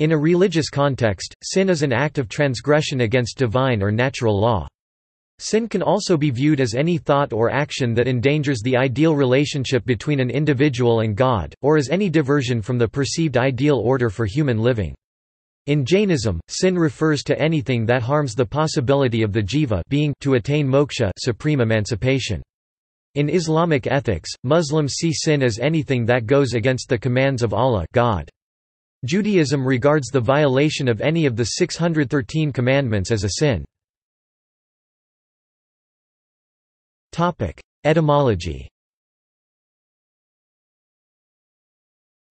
In a religious context, sin is an act of transgression against divine or natural law. Sin can also be viewed as any thought or action that endangers the ideal relationship between an individual and God, or as any diversion from the perceived ideal order for human living. In Jainism, sin refers to anything that harms the possibility of the jiva being to attain moksha supreme emancipation. In Islamic ethics, Muslims see sin as anything that goes against the commands of Allah God. Judaism regards the violation of any of the 613 commandments as a sin. Etymology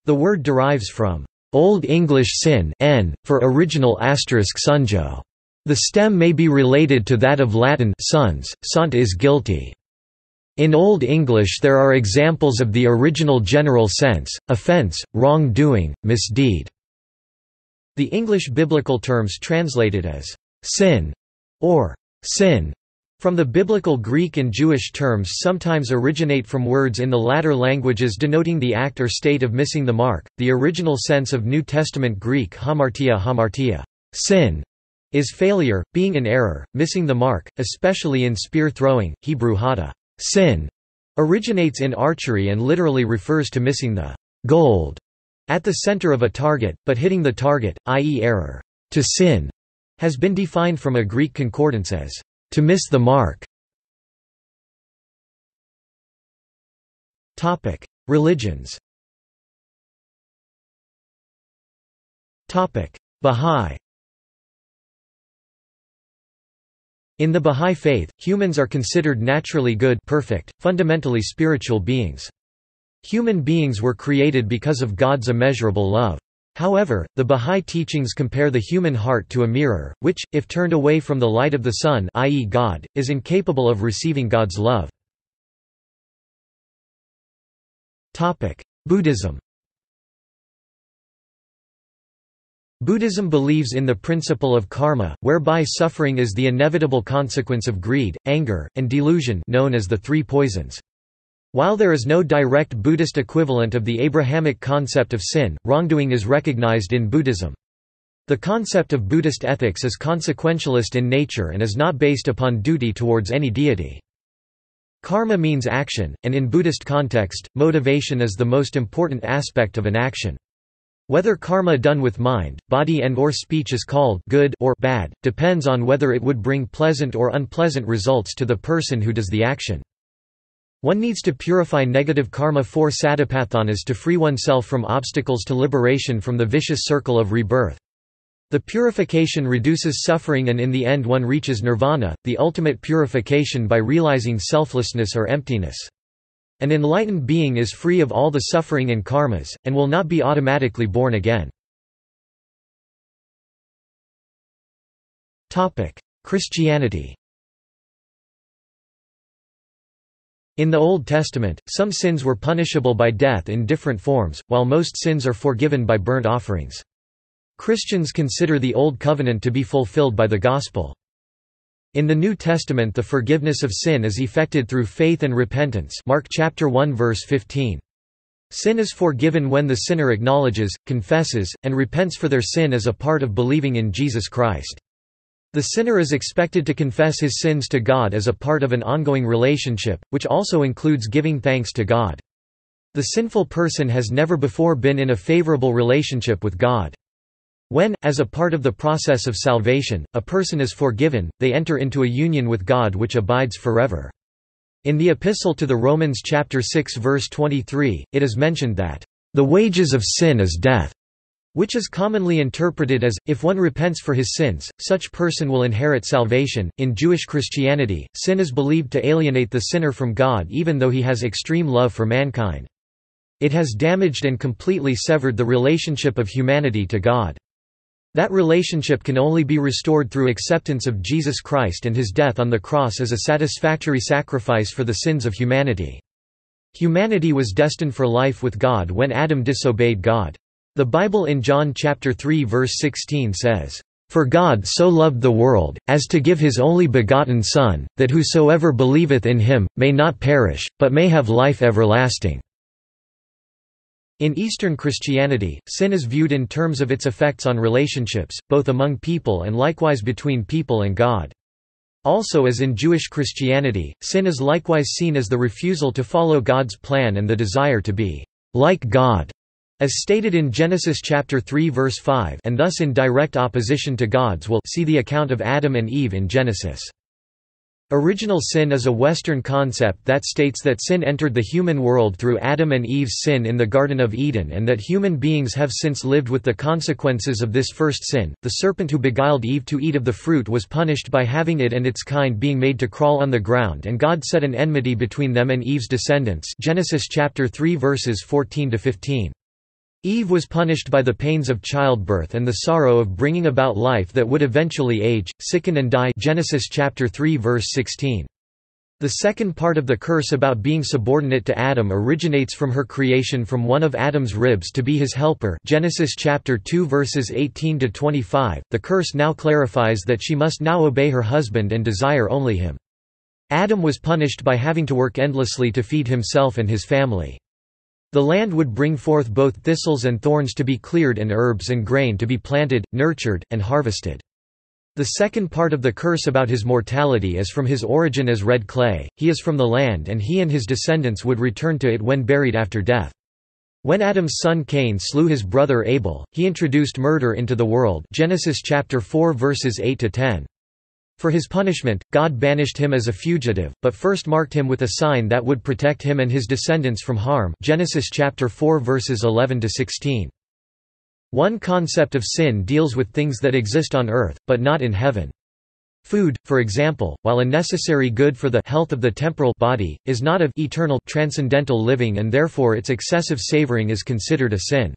The word derives from Old English sin n, for original asterisk sunjo. The stem may be related to that of Latin sons, sunt is guilty. In Old English there are examples of the original general sense, offense, wrong-doing, misdeed. The English biblical terms translated as sin or sin from the biblical Greek and Jewish terms sometimes originate from words in the latter languages denoting the act or state of missing the mark. The original sense of New Testament Greek hamartia hamartia, sin, is failure, being in error, missing the mark, especially in spear throwing. Hebrew hata, sin, originates in archery and literally refers to missing the gold at the center of a target, but hitting the target, i.e. error. To sin has been defined from a Greek concordance as to miss the mark. Topic: Religions. Topic: Bahá'í. In the Bahá'í Faith, humans are considered naturally good, perfect, fundamentally spiritual beings. Human beings were created because of God's immeasurable love. However, the Bahá'í teachings compare the human heart to a mirror, which, if turned away from the light of the sun i.e. God, is incapable of receiving God's love. Buddhism Buddhism believes in the principle of karma, whereby suffering is the inevitable consequence of greed, anger, and delusion known as the three poisons. While there is no direct Buddhist equivalent of the Abrahamic concept of sin, wrongdoing is recognized in Buddhism. The concept of Buddhist ethics is consequentialist in nature and is not based upon duty towards any deity. Karma means action, and in Buddhist context, motivation is the most important aspect of an action. Whether karma done with mind, body and or speech is called good or bad, depends on whether it would bring pleasant or unpleasant results to the person who does the action. One needs to purify negative karma for satipathanas to free oneself from obstacles to liberation from the vicious circle of rebirth. The purification reduces suffering and in the end one reaches nirvana, the ultimate purification by realizing selflessness or emptiness. An enlightened being is free of all the suffering and karmas, and will not be automatically born again. Christianity In the Old Testament, some sins were punishable by death in different forms, while most sins are forgiven by burnt offerings. Christians consider the Old Covenant to be fulfilled by the Gospel. In the New Testament the forgiveness of sin is effected through faith and repentance Mark chapter 1 verse 15. Sin is forgiven when the sinner acknowledges, confesses, and repents for their sin as a part of believing in Jesus Christ. The sinner is expected to confess his sins to God as a part of an ongoing relationship, which also includes giving thanks to God. The sinful person has never before been in a favorable relationship with God. When, as a part of the process of salvation, a person is forgiven, they enter into a union with God which abides forever. In the Epistle to the Romans chapter 6 verse 23, it is mentioned that, "...the wages of sin is death." which is commonly interpreted as, if one repents for his sins, such person will inherit salvation. In Jewish Christianity, sin is believed to alienate the sinner from God even though he has extreme love for mankind. It has damaged and completely severed the relationship of humanity to God. That relationship can only be restored through acceptance of Jesus Christ and his death on the cross as a satisfactory sacrifice for the sins of humanity. Humanity was destined for life with God when Adam disobeyed God. The Bible in John chapter 3 verse 16 says, "For God so loved the world, as to give his only begotten Son, that whosoever believeth in him, may not perish, but may have life everlasting." In Eastern Christianity, sin is viewed in terms of its effects on relationships, both among people and likewise between people and God. Also as in Jewish Christianity, sin is likewise seen as the refusal to follow God's plan and the desire to be like God, as stated in Genesis chapter 3 verse 5 and thus in direct opposition to God's will see the account of Adam and Eve in Genesis. Original sin is a Western concept that states that sin entered the human world through Adam and Eve's sin in the Garden of Eden and that human beings have since lived with the consequences of this first sin. The serpent who beguiled Eve to eat of the fruit was punished by having it and its kind being made to crawl on the ground and God set an enmity between them and Eve's descendants. Genesis chapter 3 verses 14 to 15. Eve was punished by the pains of childbirth and the sorrow of bringing about life that would eventually age, sicken and die Genesis chapter 3 verse 16. The second part of the curse about being subordinate to Adam originates from her creation from one of Adam's ribs to be his helper Genesis chapter 2 verses 18 to 25. The curse now clarifies that she must now obey her husband and desire only him. Adam was punished by having to work endlessly to feed himself and his family. The land would bring forth both thistles and thorns to be cleared and herbs and grain to be planted, nurtured, and harvested. The second part of the curse about his mortality is from his origin as red clay, he is from the land and he and his descendants would return to it when buried after death. When Adam's son Cain slew his brother Abel, he introduced murder into the world Genesis chapter 4 verses 8 to 10. For his punishment, God banished him as a fugitive, but first marked him with a sign that would protect him and his descendants from harm Genesis chapter 4 verses 11 to 16. One concept of sin deals with things that exist on earth, but not in heaven. Food, for example, while a necessary good for the health of the temporal body, is not of eternal transcendental living and therefore its excessive savoring is considered a sin.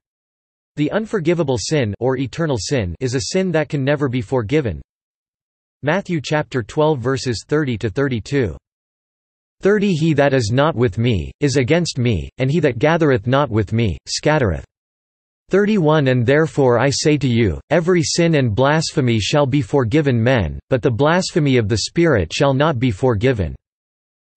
The unforgivable sin or eternal sin is a sin that can never be forgiven, Matthew chapter 12 verses 30 to 32. 30 He that is not with me, is against me, and he that gathereth not with me, scattereth. 31 And therefore I say to you, every sin and blasphemy shall be forgiven men, but the blasphemy of the Spirit shall not be forgiven.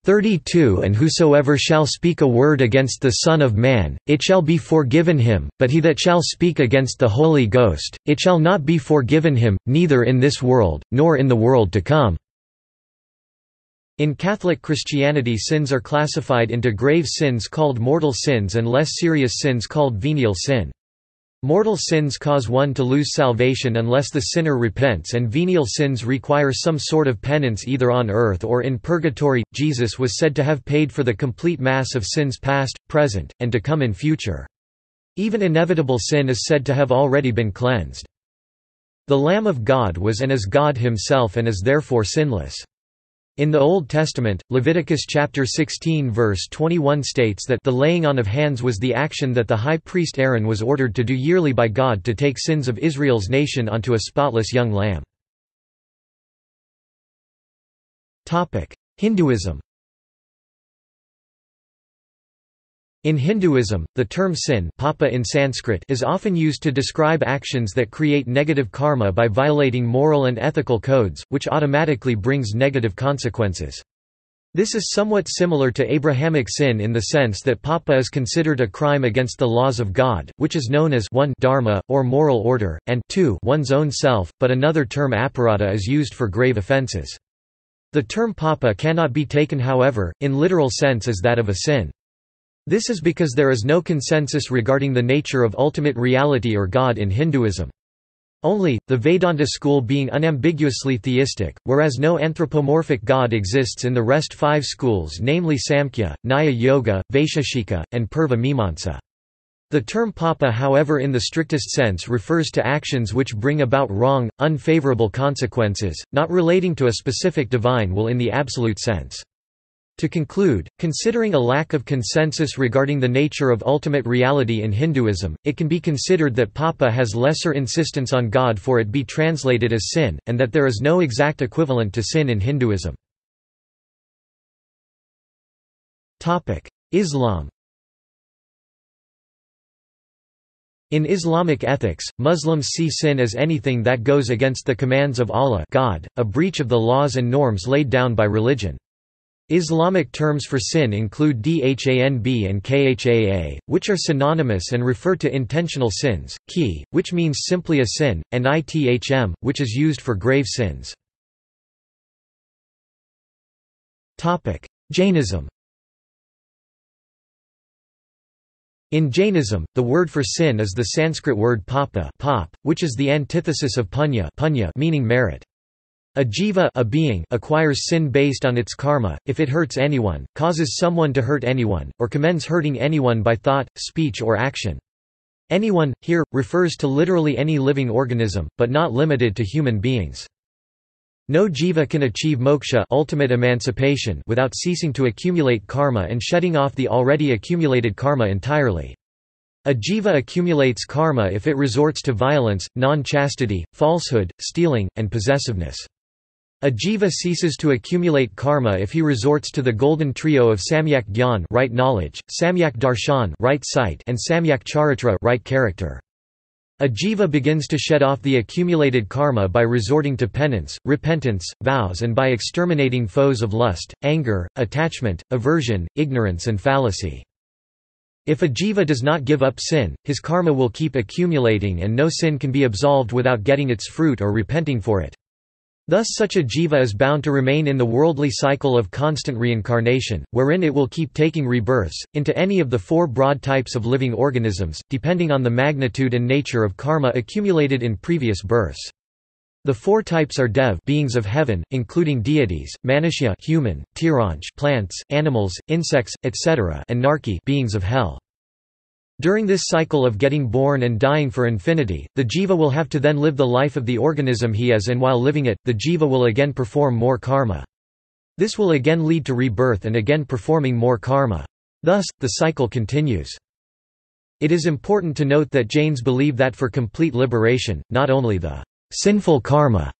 32 And whosoever shall speak a word against the Son of Man, it shall be forgiven him, but he that shall speak against the Holy Ghost, it shall not be forgiven him, neither in this world, nor in the world to come." In Catholic Christianity sins are classified into grave sins called mortal sins and less serious sins called venial sin. Mortal sins cause one to lose salvation unless the sinner repents, and venial sins require some sort of penance either on earth or in purgatory. Jesus was said to have paid for the complete mass of sins past, present, and to come in future. Even inevitable sin is said to have already been cleansed. The Lamb of God was and is God himself and is therefore sinless. In the Old Testament, Leviticus chapter 16 verse 21 states that the laying on of hands was the action that the high priest Aaron was ordered to do yearly by God to take sins of Israel's nation onto a spotless young lamb. Hinduism In Hinduism, the term sin papa in Sanskrit is often used to describe actions that create negative karma by violating moral and ethical codes, which automatically brings negative consequences. This is somewhat similar to Abrahamic sin in the sense that papa is considered a crime against the laws of God, which is known as 1 dharma, or moral order, and 2 one's own self, but another term aparadha is used for grave offenses. The term papa cannot be taken however, in literal sense as that of a sin. This is because there is no consensus regarding the nature of ultimate reality or God in Hinduism. Only, the Vedanta school being unambiguously theistic, whereas no anthropomorphic God exists in the rest five schools namely Samkhya, Nyaya Yoga, Vaisheshika, and Purva Mimamsa. The term papa however in the strictest sense refers to actions which bring about wrong, unfavorable consequences, not relating to a specific divine will in the absolute sense. To conclude, considering a lack of consensus regarding the nature of ultimate reality in Hinduism, it can be considered that Papa has lesser insistence on God for it be translated as sin, and that there is no exact equivalent to sin in Hinduism. Islam In Islamic ethics, Muslims see sin as anything that goes against the commands of Allah God, a breach of the laws and norms laid down by religion. Islamic terms for sin include dhanb and khaa, which are synonymous and refer to intentional sins, ki, which means simply a sin, and ithm, which is used for grave sins. Jainism In Jainism, the word for sin is the Sanskrit word papa pop, which is the antithesis of punya, punya meaning merit. A jiva a being acquires sin based on its karma, if it hurts anyone, causes someone to hurt anyone, or commends hurting anyone by thought, speech or action. Anyone, here, refers to literally any living organism, but not limited to human beings. No jiva can achieve moksha ultimate emancipation without ceasing to accumulate karma and shedding off the already accumulated karma entirely. A jiva accumulates karma if it resorts to violence, non-chastity, falsehood, stealing, and possessiveness. A jiva ceases to accumulate karma if he resorts to the golden trio of samyak dhyan right knowledge, samyak darshan right sight, and samyak charitra right character. A jiva begins to shed off the accumulated karma by resorting to penance, repentance, vows and by exterminating foes of lust, anger, attachment, aversion, ignorance and fallacy. If a jiva does not give up sin, his karma will keep accumulating and no sin can be absolved without getting its fruit or repenting for it. Thus such a jiva is bound to remain in the worldly cycle of constant reincarnation, wherein it will keep taking rebirths, into any of the four broad types of living organisms, depending on the magnitude and nature of karma accumulated in previous births. The four types are dev beings of heaven, including deities, manushya human, tiranj plants, animals, insects, etc. and narki beings of hell. During this cycle of getting born and dying for infinity, the jiva will have to then live the life of the organism he is and while living it, the jiva will again perform more karma. This will again lead to rebirth and again performing more karma. Thus, the cycle continues. It is important to note that Jains believe that for complete liberation, not only the sinful karma,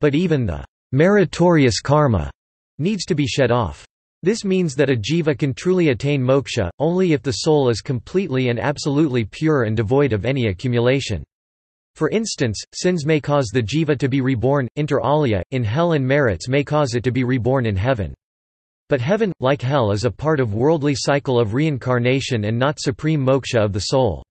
but even the meritorious karma needs to be shed off. This means that a jiva can truly attain moksha, only if the soul is completely and absolutely pure and devoid of any accumulation. For instance, sins may cause the jiva to be reborn, inter alia, in hell and merits may cause it to be reborn in heaven. But heaven, like hell is a part of worldly cycle of reincarnation and not supreme moksha of the soul.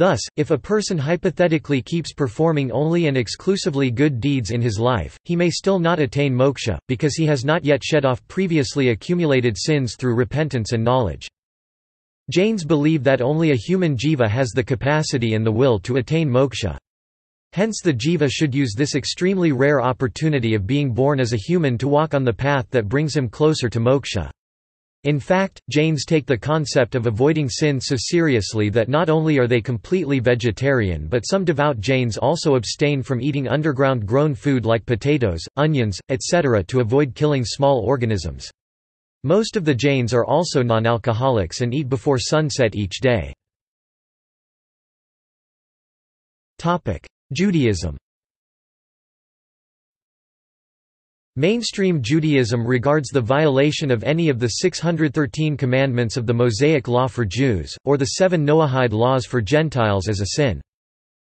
Thus, if a person hypothetically keeps performing only and exclusively good deeds in his life, he may still not attain moksha, because he has not yet shed off previously accumulated sins through repentance and knowledge. Jains believe that only a human jiva has the capacity and the will to attain moksha. Hence the jiva should use this extremely rare opportunity of being born as a human to walk on the path that brings him closer to moksha. In fact, Jains take the concept of avoiding sin so seriously that not only are they completely vegetarian but some devout Jains also abstain from eating underground grown food like potatoes, onions, etc. to avoid killing small organisms. Most of the Jains are also non-alcoholics and eat before sunset each day. Judaism Mainstream Judaism regards the violation of any of the 613 commandments of the Mosaic Law for Jews, or the seven Noahide laws for Gentiles as a sin.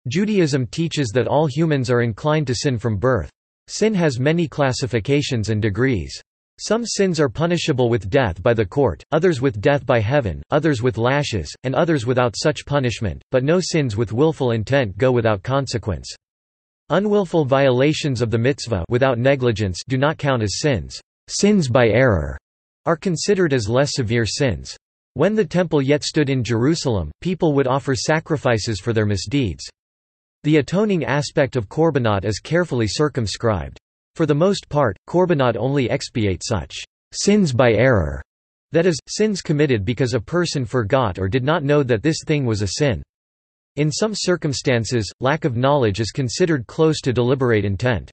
Judaism teaches that all humans are inclined to sin from birth. Sin has many classifications and degrees. Some sins are punishable with death by the court, others with death by heaven, others with lashes, and others without such punishment, but no sins with willful intent go without consequence. Unwillful violations of the mitzvah without negligence do not count as sins. Sins by error are considered as less severe sins. When the temple yet stood in Jerusalem, people would offer sacrifices for their misdeeds. The atoning aspect of korbanot is carefully circumscribed. For the most part, korbanot only expiate such sins by error, that is, sins committed because a person forgot or did not know that this thing was a sin. In some circumstances, lack of knowledge is considered close to deliberate intent.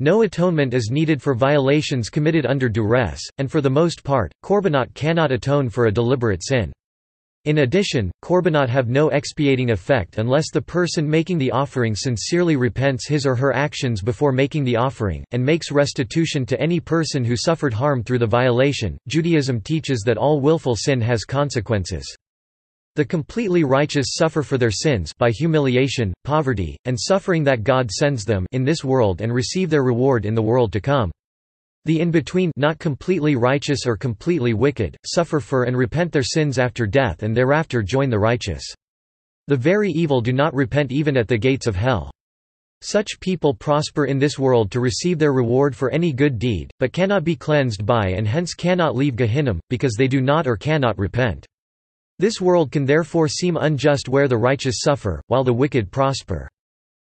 No atonement is needed for violations committed under duress, and for the most part, korbanot cannot atone for a deliberate sin. In addition, korbanot have no expiating effect unless the person making the offering sincerely repents his or her actions before making the offering, and makes restitution to any person who suffered harm through the violation. Judaism teaches that all willful sin has consequences. The completely righteous suffer for their sins by humiliation, poverty, and suffering that God sends them in this world and receive their reward in the world to come. The in-between not completely righteous or completely wicked, suffer for and repent their sins after death and thereafter join the righteous. The very evil do not repent even at the gates of hell. Such people prosper in this world to receive their reward for any good deed, but cannot be cleansed by and hence cannot leave Gehinnom, because they do not or cannot repent. This world can therefore seem unjust where the righteous suffer, while the wicked prosper.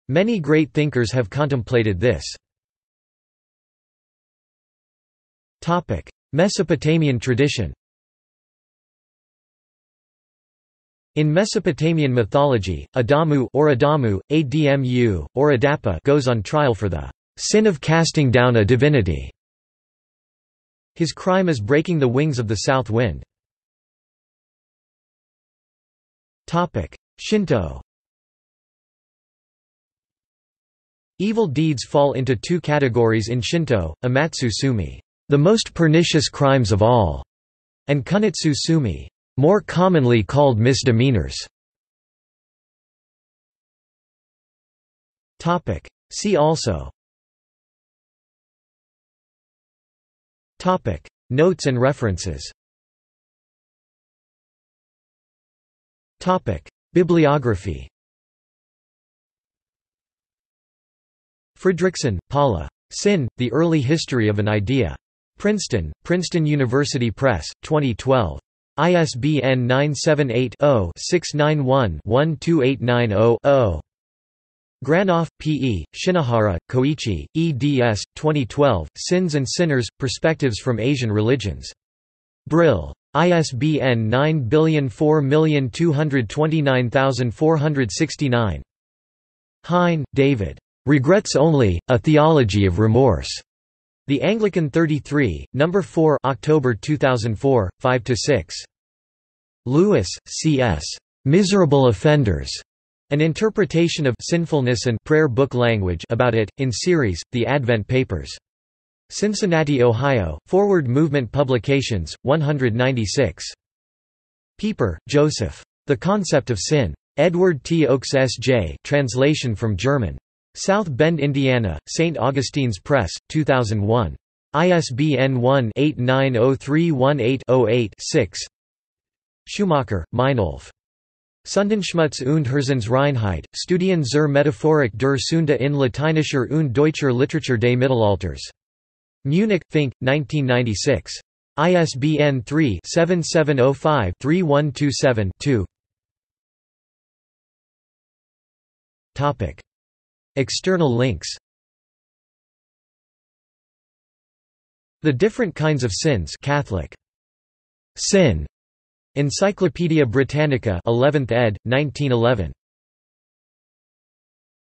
Many great thinkers have contemplated this. Mesopotamian tradition In Mesopotamian mythology, Adamu or Adamu, Admu, or Adapa goes on trial for the sin of casting down a divinity. His crime is breaking the wings of the south wind. Shinto Evil deeds fall into two categories in Shinto, amatsu tsumi, the most pernicious crimes of all, and kunitsu tsumi, more commonly called misdemeanors. Topic. See also Topic. Notes and references Bibliography Fredriksen, Paula. Sin, The Early History of an Idea. Princeton, Princeton University Press, 2012. ISBN 978-0-691-12890-0. Granoff, P. E., Shinohara, Koichi, eds. 2012, Sins and Sinners, Perspectives from Asian Religions. Brill. ISBN 9004229469. Hein, David. Regrets Only, A Theology of Remorse. The Anglican 33, No. 4 October 2004, 5–6. Lewis, C.S. Miserable Offenders. An interpretation of sinfulness and prayer book language about it, in series, The Advent Papers. Cincinnati, Ohio, Forward Movement Publications, 196. Pieper, Joseph. The Concept of Sin. Edward T. Oakes S.J. Translation from German. South Bend, Indiana, St. Augustine's Press, 2001. ISBN 1-890318-08-6 Schumacher, Meinolf. Sündenschmutz und Herzensreinheit, Studien zur Metaphorik der Sünde in lateinischer und deutscher Literatur des Mittelalters. Munich, Fink, 1996. ISBN 3-7705-3127-2 External links The different kinds of sins Catholic. Sin. Encyclopædia Britannica 11th ed., 1911.